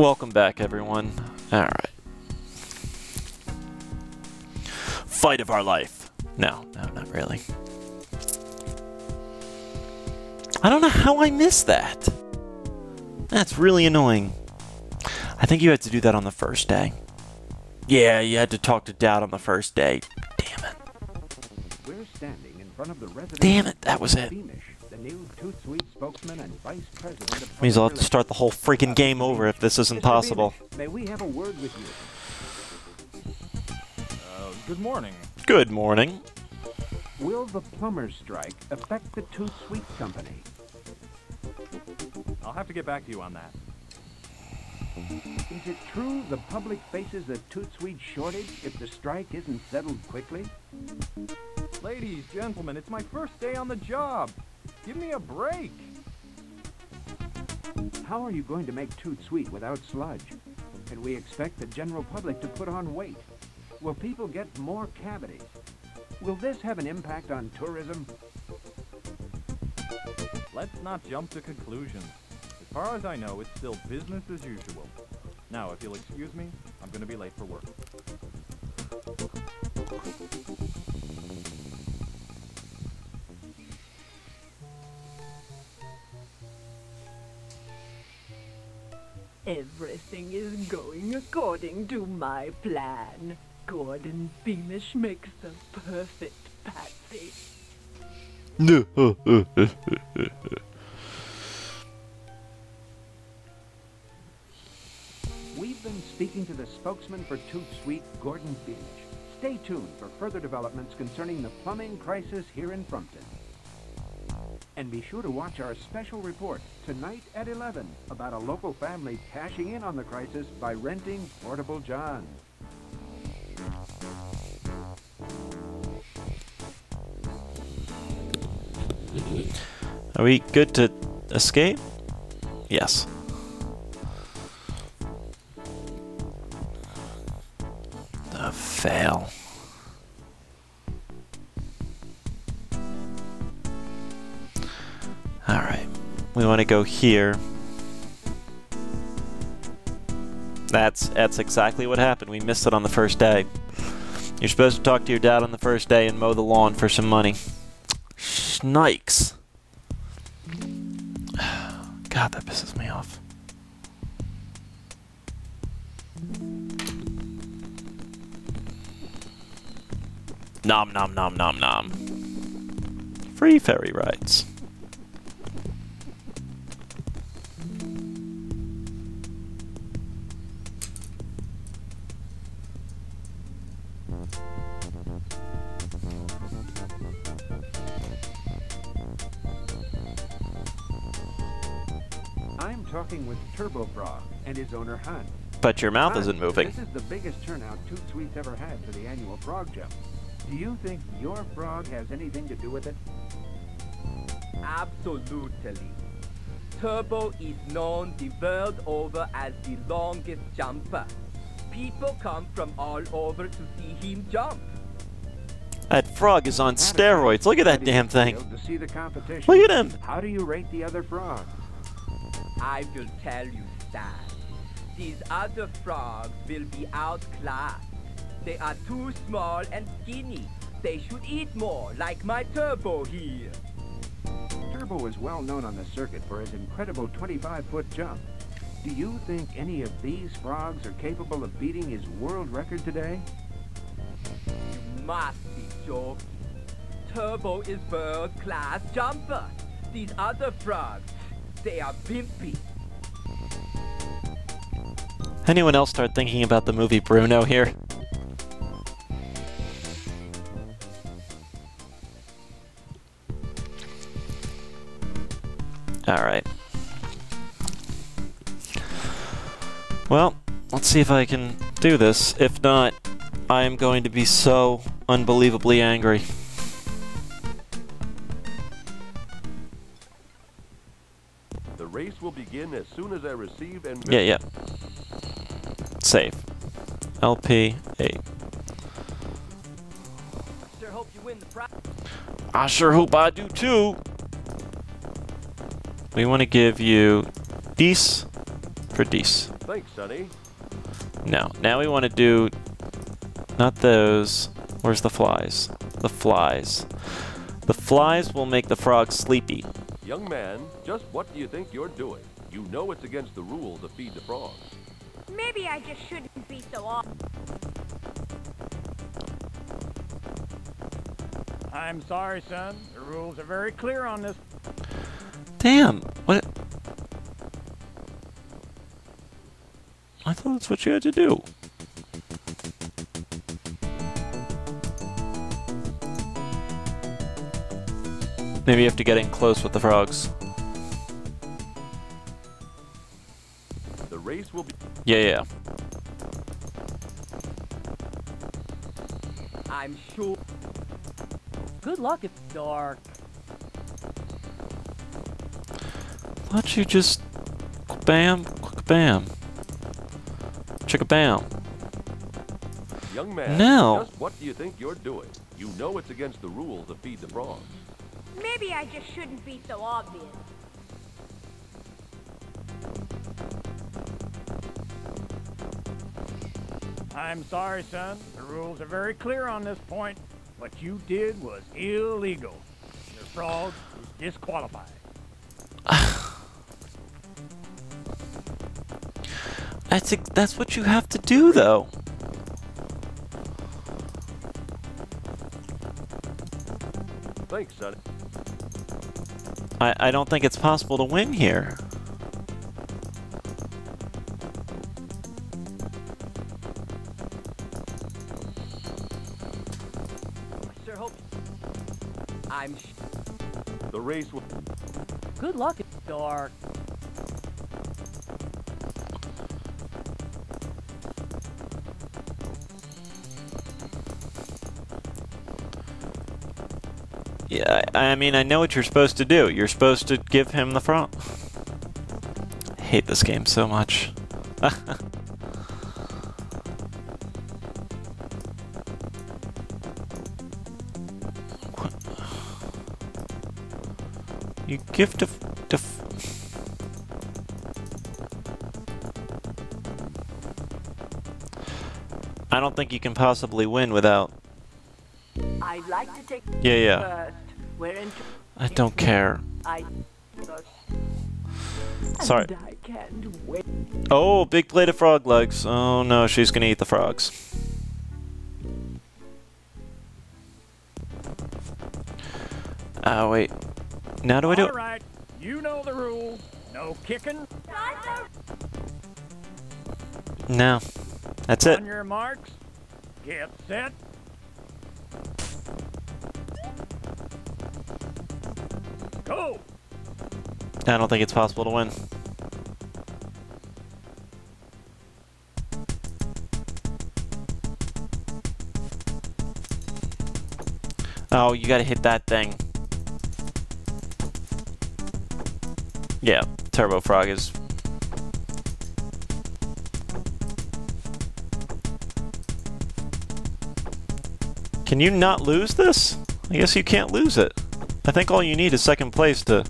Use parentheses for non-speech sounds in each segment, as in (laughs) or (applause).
Welcome back, everyone. Alright. Fight of our life. No, no, not really. I don't know how I missed that. That's really annoying. I think you had to do that on the first day. Yeah, you had to talk to Dad on the first day. Damn it. We're standing in front of the Damn it, that was it. Beamish, the new Toot Sweet spokesman and vice president of Means I'll have to start the whole freaking game over if this isn't possible. May we have a word with you? Uh, good morning. Good morning. Will the plumber's strike affect the Toot Sweet company? I'll have to get back to you on that. Is it true the public faces a Toot Sweet shortage if the strike isn't settled quickly? Ladies, gentlemen, it's my first day on the job. Give me a break. How are you going to make Toot Sweet without sludge? Can we expect the general public to put on weight? Will people get more cavities? Will this have an impact on tourism? Let's not jump to conclusions. As far as I know, it's still business as usual. Now, if you'll excuse me, I'm gonna be late for work. Everything is going according to my plan. Gordon Beamish makes the perfect patsy. (laughs) We've been speaking to the spokesman for Toot Sweet, Gordon Beamish. Stay tuned for further developments concerning the plumbing crisis here in Frumpton. And be sure to watch our special report tonight at 11 about a local family cashing in on the crisis by renting Portable John. Are we good to escape? Yes. Alright. We want to go here. That's that's exactly what happened. We missed it on the first day. You're supposed to talk to your dad on the first day and mow the lawn for some money. Schnikes. (sighs) God, that pisses me off. Nom nom nom nom nom. Free ferry rides. Talking with Turbo Frog and his owner Hunt. But your mouth Hunt, isn't moving. This is the biggest turnout Toot Sweet's ever had for the annual frog jump. Do you think your frog has anything to do with it? Absolutely. Turbo is known the world over as the longest jumper. People come from all over to see him jump. That frog is on steroids. Look at that damn thing. To see the competition. Look at him. How do you rate the other frogs? I will tell you, Stan. These other frogs will be outclassed. They are too small and skinny. They should eat more, like my Turbo here. Turbo is well known on the circuit for his incredible 25-foot jump. Do you think any of these frogs are capable of beating his world record today? You must be joking. Turbo is world-class jumper. These other frogs, they are wimpy. Anyone else start thinking about the movie Bruno here? Alright. Well, let's see if I can do this. If not, I am going to be so unbelievably angry. Race will begin as soon as I receive and Yeah, yeah. Save. LP 8. Sure hope you win the. I sure hope I do too. We want to give you Dees for Dees. Thanks, Sonny. No. Now we want to do not those. Where's the flies? The flies. The flies will make the frogs sleepy. Young man, just what do you think you're doing? You know it's against the rules to feed the frogs. Maybe I just shouldn't be so off. I'm sorry, son. The rules are very clear on this. Damn. What? I thought that's what you had to do. Maybe you have to get in close with the frogs. Race will be. Yeah, yeah. I'm sure. Good luck if dark. Why don't you just bam, bam, chicka bam? Young man, No. just what do you think you're doing? You know it's against the rules to feed the frogs. Maybe I just shouldn't be so obvious. I'm sorry, son. The rules are very clear on this point. What you did was illegal. Your frog is disqualified. (sighs) That's ex- that's what you have to do, though. Thanks, son. I I don't think it's possible to win here. The race will. Good luck if dark. Yeah, I, I mean, I know what you're supposed to do. You're supposed to give him the front. I (laughs) hate this game so much. (laughs) You give to, to I don't think you can possibly win without. I'd like to take Yeah, yeah. first. We're in. I don't care. I. (sighs) Sorry. I can't wait. Oh, big plate of frog legs. Oh no, she's gonna eat the frogs. Oh wait. Now do I do All it? right, you know the rule. No kicking. No. That's it. On your marks. Get set. Go. I don't think it's possible to win. Oh, you gotta hit that thing. Yeah, Turbo Frog is. Can you not lose this? I guess you can't lose it. I think all you need is second place to.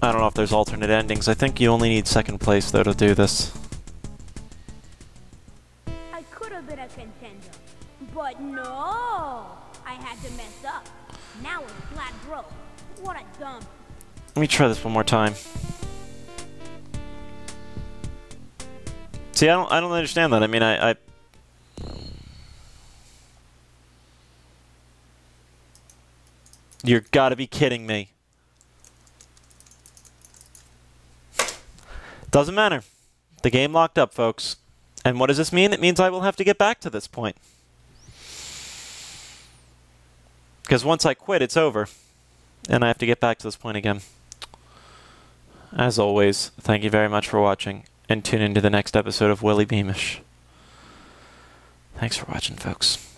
I don't know if there's alternate endings. I think you only need second place though to do this. Me try this one more time. See, I don't, I don't understand that. I mean, I, I. You're gotta be kidding me. Doesn't matter. The game locked up, folks. And what does this mean? It means I will have to get back to this point. Because once I quit, it's over. And I have to get back to this point again. As always, thank you very much for watching, and tune into the next episode of Willy Beamish. Thanks for watching, folks.